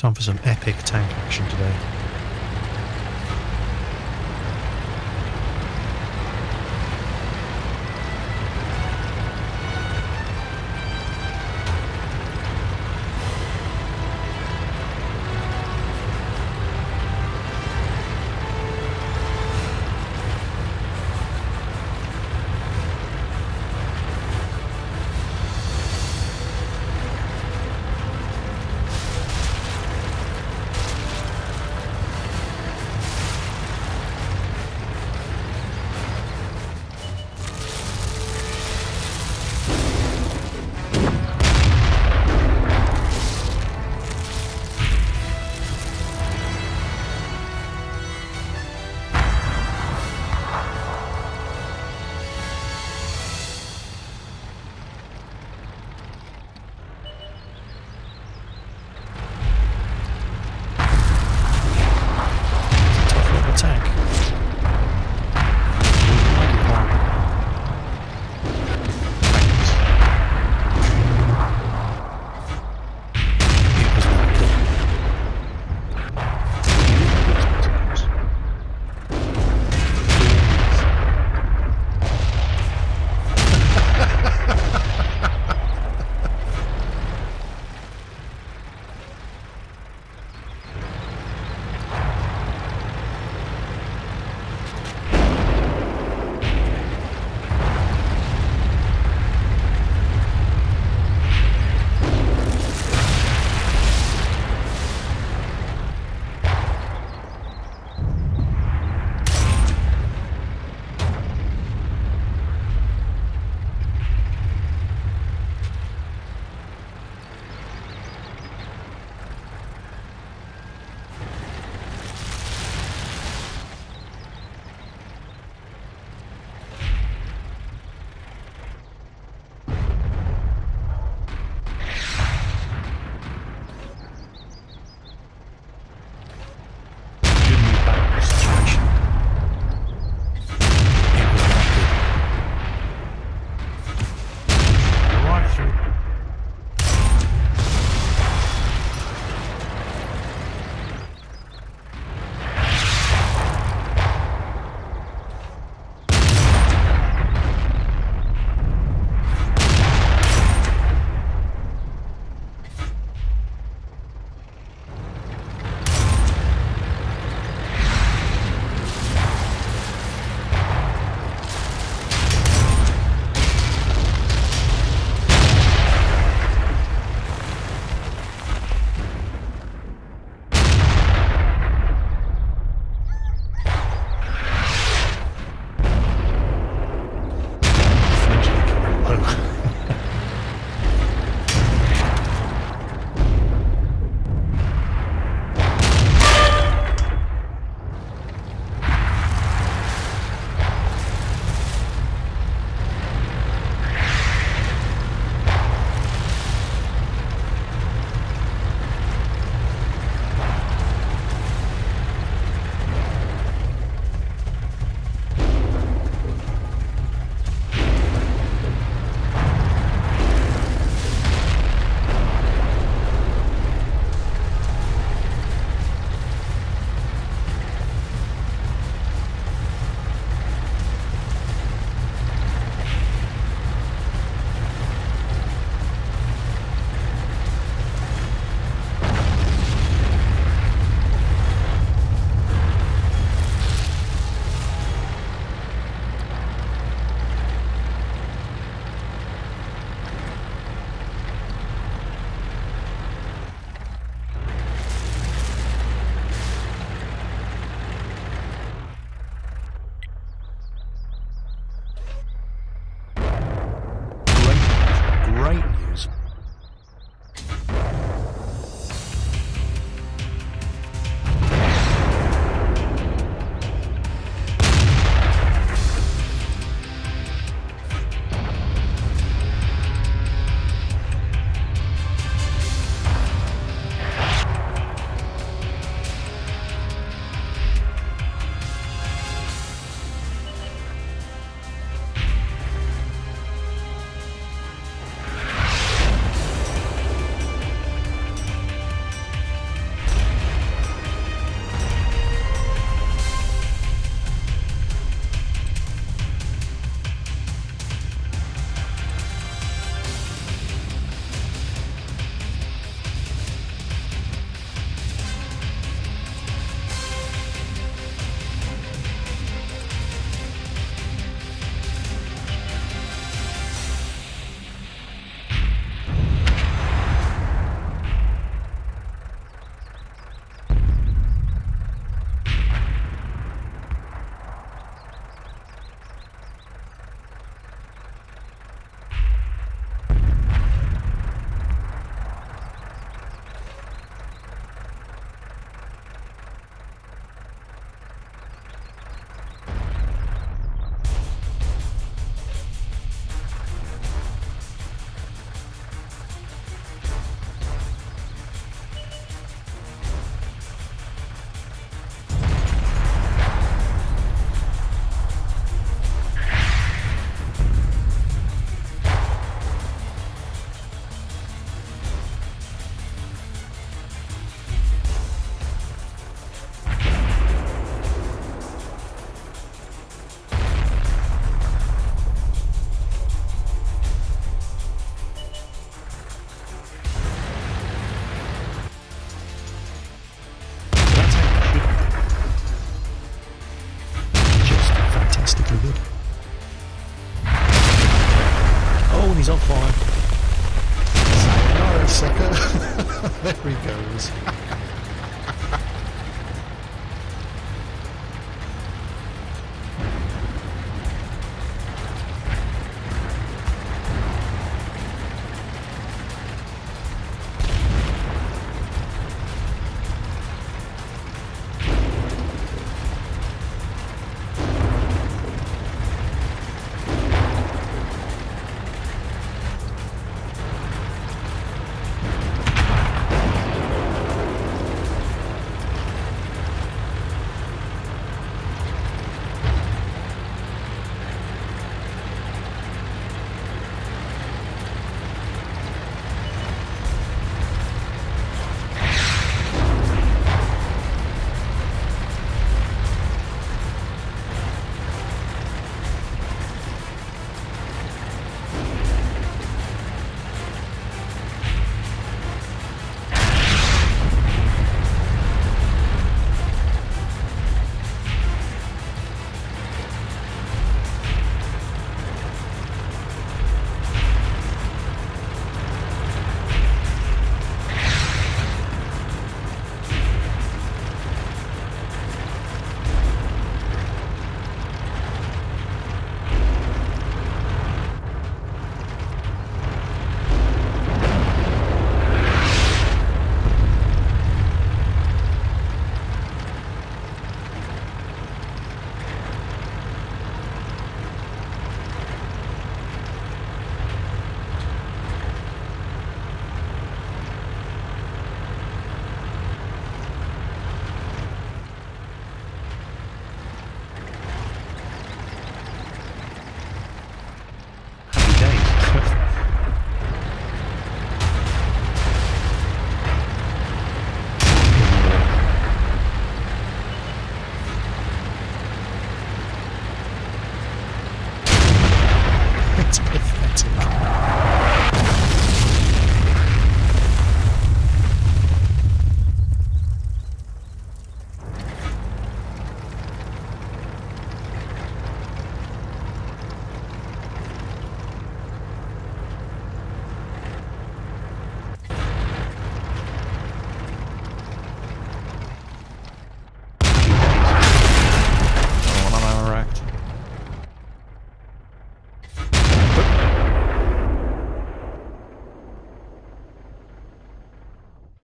Time for some epic tank action today. Sayonara, sucker. there he goes. Thanks.